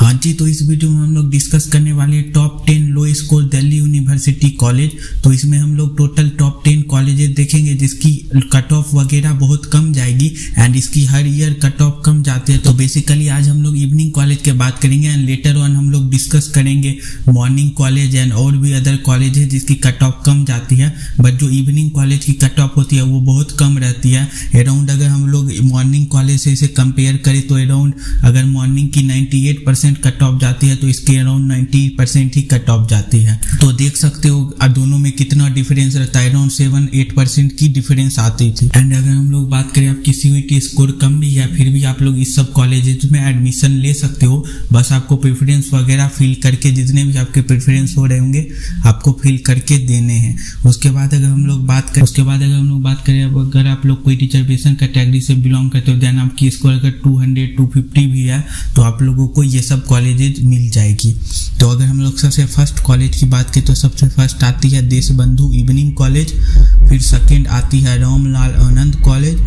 हाँ जी तो इस वीडियो में हम लोग डिस्कस करने वाले top ten law university college तो इसमें हम लोग टोटल टॉप टेन कॉलेजेस देखेंगे, जिसकी कट ऑफ़ वगैरह बहुत कम जाएगी एंड इसकी हर ईयर कट ऑफ़ कम जाते हैं। तो बेसिकली आज हम लोग इवनिंग कॉलेज के बात करेंगे एंड लेटर ऑन हम लोग डिस्कस करेंगे मॉर्निंग कॉलेज एंड और भी अदर कॉलेज है जिसकी कट ऑफ़ कम जाती है। बट जो इवनिंग कॉलेज की कट ऑफ़ होती है, वो बहुत कम रहती है। अराउंड अगर हम लोग मॉर्निंग कॉलेज से इसे कंपेयर करें तो अराउंड अगर मॉर्निंग की 98 परसेंट कट ऑफ़ जाती है तो इसके अराउंड 90 परसेंट ही कट ऑफ़ जाती है। तो देख सकते हो दोनों में कितना डिफरेंस रहता है? अराउंड सेवन एट परसेंट की डिफरेंस आती थी। एंड अगर हम लोग बात करें आपकी सीयूटी स्कोर कम भी है फिर भी आप लोग इस सब कॉलेजेज में एडमिशन ले सकते हो, बस आपको प्रेफरेंस वगैरह फिल करके, जितने भी आपके प्रेफरेंस हो रहे होंगे, आपको फिल करके देने हैं। उसके बाद अगर हम लोग बात करें, उसके बाद अगर हम लोग बात करें अगर आप लोग कोई रिजर्वेशन कैटेगरी से बिलोंग करते हो देन आपकी स्कोर अगर टू हंड्रेड टू फिफ्टी भी है तो आप लोगों को ये सब कॉलेजेज मिल जाएगी। तो अगर हम लोग सबसे फ़र्स्ट कॉलेज की बात करें तो सबसे फ़र्स्ट आती है देशबंधु इवनिंग कॉलेज फिर सेकेंड आती है रामलाल आनंद कॉलेज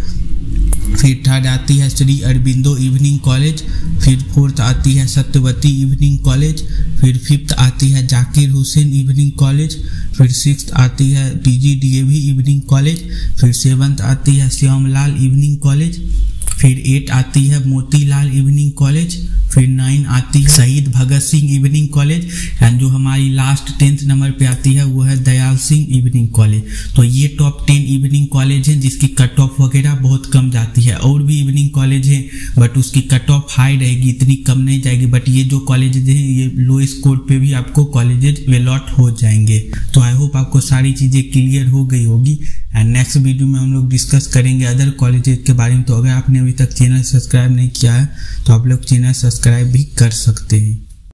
फिर थर्ड आती है श्री अरबिंदो इवनिंग कॉलेज फिर फोर्थ आती है सत्यवती इवनिंग कॉलेज फिर फिफ्थ आती है जाकिर हुसैन इवनिंग कॉलेज फिर सिक्स आती है P G D A V evening college फिर सेवन्थ आती है श्यामलाल इवनिंग कॉलेज फिर एट आती है मोतीलाल इवनिंग कॉलेज फिर नाइन आती है Shaheed Bhagat Singh evening college and जो हमारी लास्ट टेंथ नंबर पे आती है, वो है दयाल सिंह इवनिंग कॉलेज तो ये टॉप टेन इवनिंग कॉलेज हैं जिसकी कट ऑफ़ वगैरह बहुत कम जाती है। और भी इवनिंग कॉलेज हैं बट उसकी कट ऑफ़ हाई रहेगी, इतनी कम नहीं जाएगी बट ये जो कॉलेजेज हैं, ये लो स्कोर पे भी आपको कॉलेजेज अलॉट हो जाएँगे। तो आई होप आपको सारी चीज़ें क्लियर हो गई होगी। एंड नेक्स्ट वीडियो में हम लोग डिस्कस करेंगे अदर कॉलेजेज के बारे में। तो अगर आपने अभी तक चैनल सब्सक्राइब नहीं किया है तो आप लोग चैनल सब्सक्राइब भी कर सकते हैं।